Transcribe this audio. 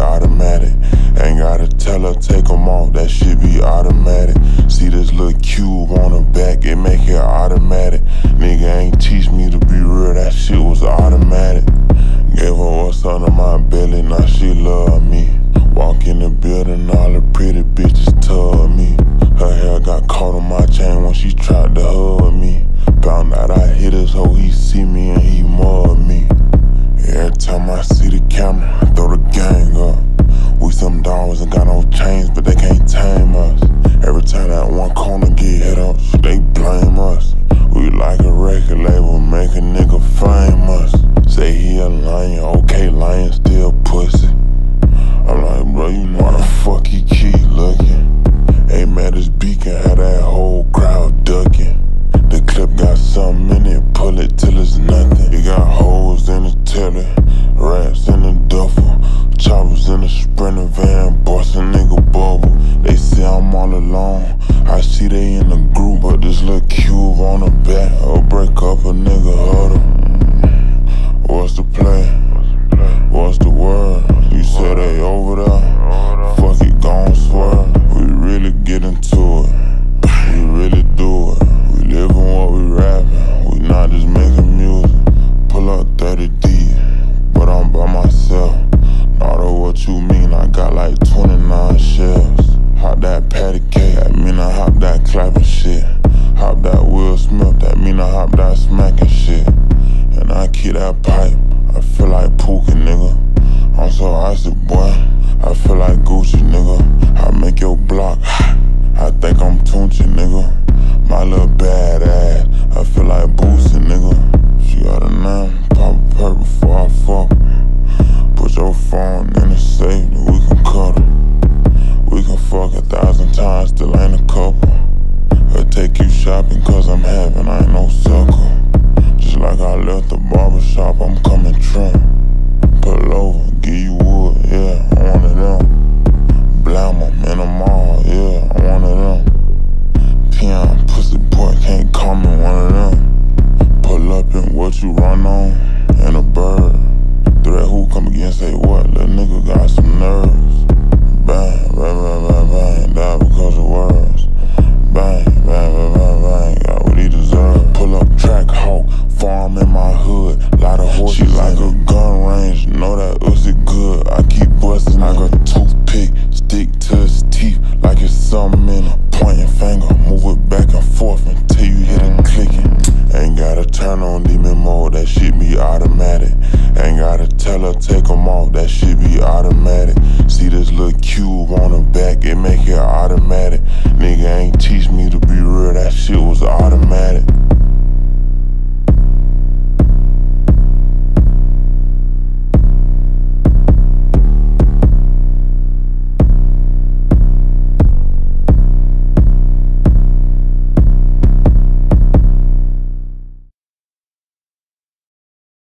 automatic. Ain't gotta tell her, take them off, that shit be automatic. See this little cube on the back, it make it automatic. Nigga ain't teach me to be real, that shit was automatic. Gave her what's under my belly, now she love me. Walk in the building, all the pretty bitches Some dogs and got no chains, but they can't tame us. Every time that one corner get hit up, they blame us. We like a record label, make a nigga famous. Say he a lion, okay, lion still pussy. I'm like, bro, you know the fuck he keep looking? Ain't mad as beacon, had that whole crowd ducking. The clip got something in it, pull it till it's nothing. It got I'm by myself. Know what you mean. I got like 29 shells. Hop that patty cake. That mean I hop that clapping shit. Hop that Will Smith. That mean I hop that smacking shit. And I keep that pipe. I feel like Pookie, nigga. I'm so icy, boy. I feel like Gucci, nigga. I make your block. Cause I'm having, I ain't no sucker. Just like I left the barber shop, I'm coming trim. Pull over, give you wood, yeah, I'm one of them. Blam in the mall, yeah, I'm one of them. Peon, pussy boy, can't call me one of them. Pull up in what you run on, and a bird. Threat who come again, say what? Forth until you hear it clicking. Ain't gotta turn on demon mode, that shit be automatic. Ain't gotta tell her take 'em off, that shit be automatic. See this little cube on the back, it make it automatic. Nigga ain't teach me